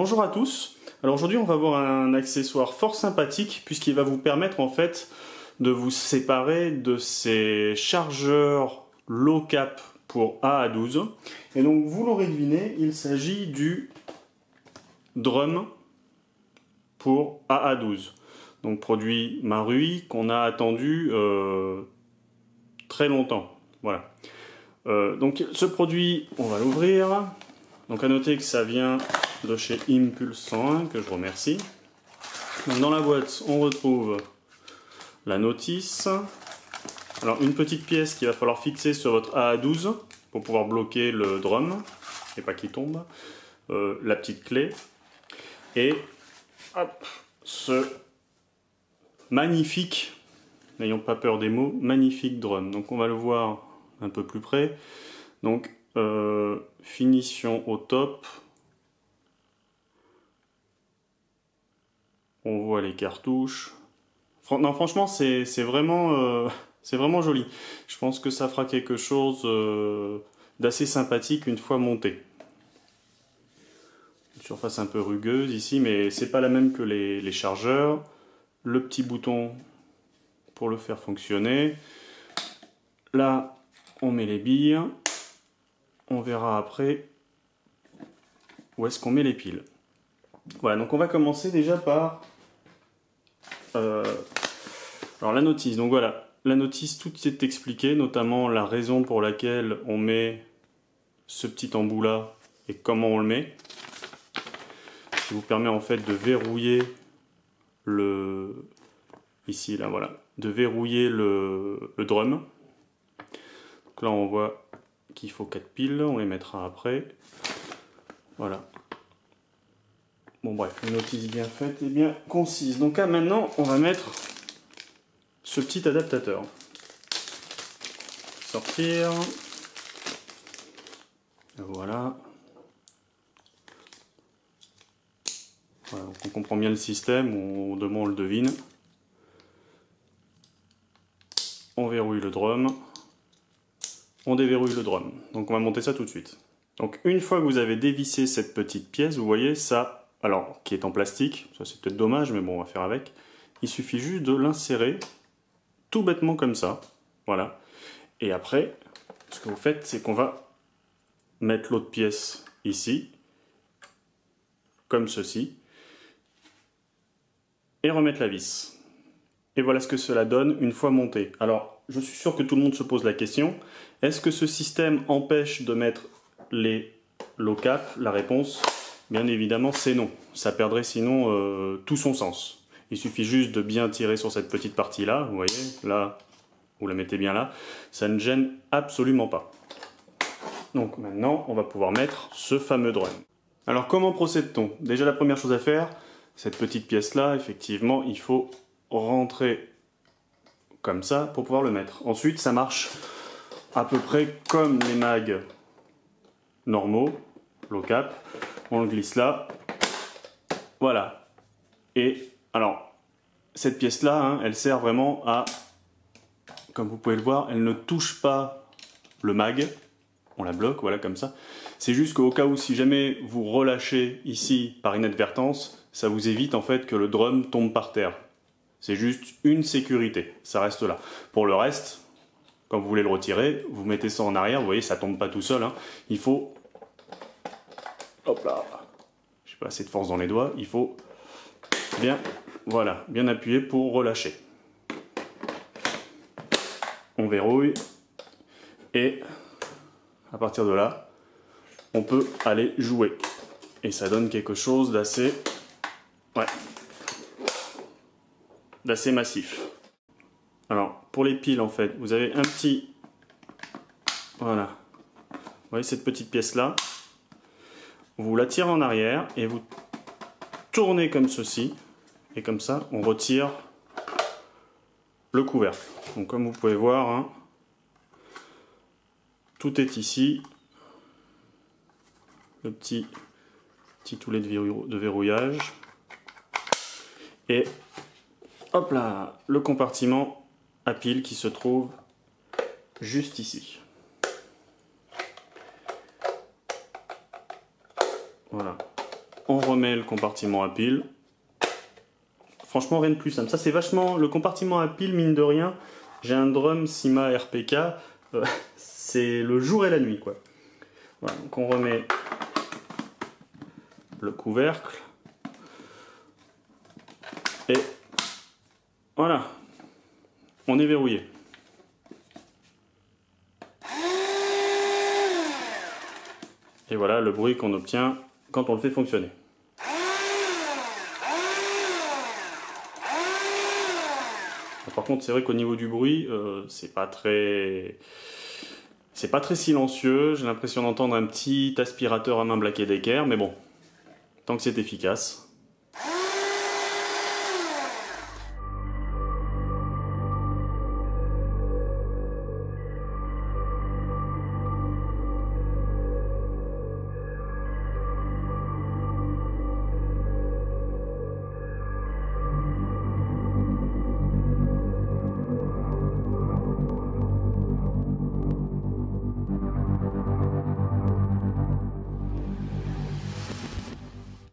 Bonjour à tous. Alors aujourd'hui on va voir un accessoire fort sympathique puisqu'il va vous permettre en fait de vous séparer de ces chargeurs low cap pour A à 12. Et donc vous l'aurez deviné, il s'agit du drum pour A à 12. Donc produit Marui qu'on a attendu euh, très longtemps. Voilà. Euh, donc ce produit, on va l'ouvrir. Donc à noter que ça vient de chez Impulse 101, que je remercie. dans la boîte, on retrouve la notice. Alors une petite pièce qu'il va falloir fixer sur votre AA12 pour pouvoir bloquer le drum et pas qu'il tombe. Euh, la petite clé. Et hop, ce magnifique, n'ayons pas peur des mots, magnifique drum. Donc on va le voir un peu plus près. Donc euh, finition au top. On voit les cartouches. Non, franchement, c'est vraiment, euh, joli. Je pense que ça fera quelque chose euh, d'assez sympathique une fois monté. Une surface un peu rugueuse ici, mais c'est pas la même que les, chargeurs. Le petit bouton pour le faire fonctionner. Là, on met les billes. On verra après où est-ce qu'on met les piles. Voilà, donc on va commencer déjà par euh, alors la notice. Donc voilà, la notice, tout est expliqué, notamment la raison pour laquelle on met ce petit embout là et comment on le met. qui vous permet en fait de verrouiller le ici là voilà de verrouiller le, le drum là, on voit qu'il faut 4 piles, on les mettra après. Voilà. Bon bref, une notice bien faite et bien concise. Donc là maintenant, on va mettre ce petit adaptateur. Sortir. Voilà. voilà on comprend bien le système, on demande, on le devine. On verrouille le drum on déverrouille le drum. Donc on va monter ça tout de suite. Donc une fois que vous avez dévissé cette petite pièce, vous voyez ça, alors qui est en plastique, ça c'est peut-être dommage, mais bon on va faire avec. Il suffit juste de l'insérer tout bêtement comme ça, voilà. Et après, ce que vous faites, c'est qu'on va mettre l'autre pièce ici, comme ceci, et remettre la vis. Et voilà ce que cela donne une fois monté. Alors, je suis sûr que tout le monde se pose la question, est-ce que ce système empêche de mettre les low cap La réponse, bien évidemment, c'est non. Ça perdrait sinon euh, tout son sens. Il suffit juste de bien tirer sur cette petite partie-là, vous voyez, là, vous la mettez bien là, ça ne gêne absolument pas. Donc maintenant, on va pouvoir mettre ce fameux drum. Alors comment procède-t-on? Déjà la première chose à faire, cette petite pièce-là, effectivement, il faut rentrer comme ça pour pouvoir le mettre. Ensuite, ça marche à peu près comme les mags normaux, low cap. On le glisse là. Voilà. Et alors, cette pièce-là, hein, elle sert vraiment à, comme vous pouvez le voir, elle ne touche pas le mag. On la bloque, voilà, comme ça. C'est juste qu'au cas où, si jamais vous relâchez ici par inadvertance, ça vous évite en fait que le drum tombe par terre. C'est juste une sécurité, ça reste là. Pour le reste, quand vous voulez le retirer, vous mettez ça en arrière, vous voyez, ça tombe pas tout seul. Hein. Il faut... Hop là J'ai pas assez de force dans les doigts, il faut bien, voilà, bien appuyer pour relâcher. On verrouille et à partir de là, on peut aller jouer. Et ça donne quelque chose d'assez... Ouais, d'assez massif. Alors, pour les piles, en fait, vous avez un petit... Voilà. Vous voyez cette petite pièce-là? Vous la tirez en arrière et vous tournez comme ceci. Et comme ça, on retire le couvercle. Donc, comme vous pouvez voir, hein, tout est ici. Le petit, petit toulet de verrouillage. Et hop là, le compartiment à pile qui se trouve juste ici. Voilà. on remet le compartiment à pile. Franchement, rien de plus simple. Ça, c'est vachement... Le compartiment à pile, mine de rien, j'ai un drum Sima RPK. Euh, c'est le jour et la nuit, quoi. Voilà, donc on remet le couvercle. Et voilà, on est verrouillé. Et voilà le bruit qu'on obtient quand on le fait fonctionner. Par contre, c'est vrai qu'au niveau du bruit, euh, c'est pas très... C'est pas très silencieux, j'ai l'impression d'entendre un petit aspirateur à main Black Decker, mais bon, tant que c'est efficace,